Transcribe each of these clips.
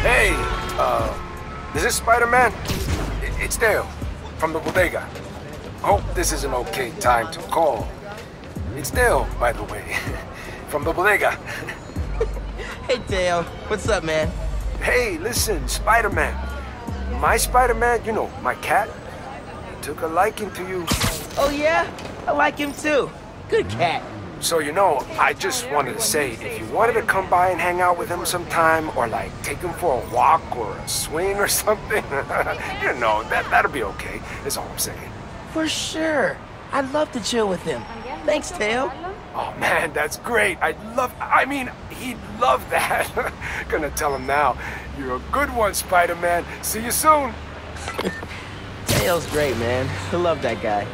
Hey, uh, is this Spider-Man? It's Dale, from the bodega. Hope this is an okay time to call. It's Dale, by the way, from the bodega. Hey, Dale. What's up, man? Hey, listen, Spider-Man. My Spider-Man, you know, my cat, took a liking to you. Oh, yeah? I like him too. Good cat. So, you know, I just wanted to say, if you wanted to come by and hang out with him sometime, or like take him for a walk or a swing or something, you know, that, that'll be okay, is all I'm saying. For sure. I'd love to chill with him. Thanks, Dale. Oh man, that's great. I'd love, I mean, he'd love that. Gonna tell him now. You're a good one, Spider-Man. See you soon. Dale's great, man. I love that guy.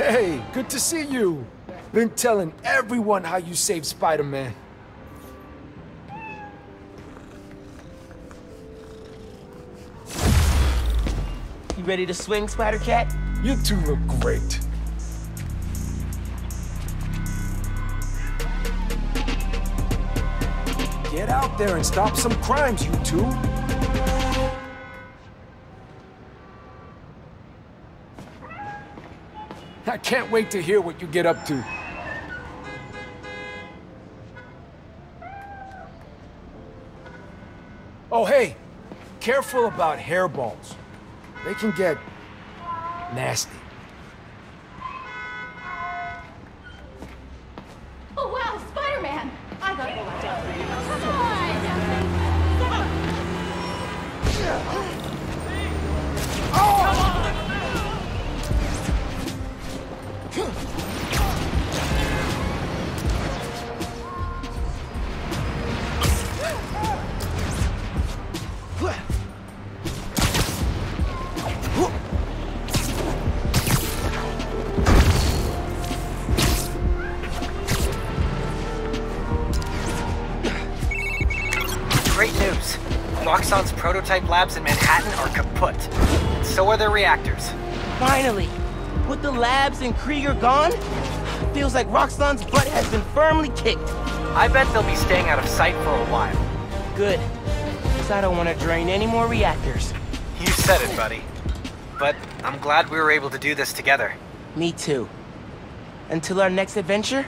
Hey, good to see you. Been telling everyone how you saved Spider-Man. You ready to swing, Spider Cat? You two look great. Get out there and stop some crimes, you two. I can't wait to hear what you get up to. Oh, hey, careful about hairballs. They can get nasty. Oh wow, Spider-Man! I gotta go look down for you. Great news. Roxxon's prototype labs in Manhattan are kaput. And so are their reactors. Finally! With the labs and Krieger gone, feels like Roxxon's butt has been firmly kicked. I bet they'll be staying out of sight for a while. Good. Because I don't want to drain any more reactors. You said it, buddy. But I'm glad we were able to do this together. Me too. Until our next adventure?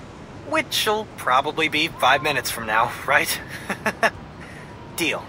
Which'll probably be five minutes from now, right? Deal.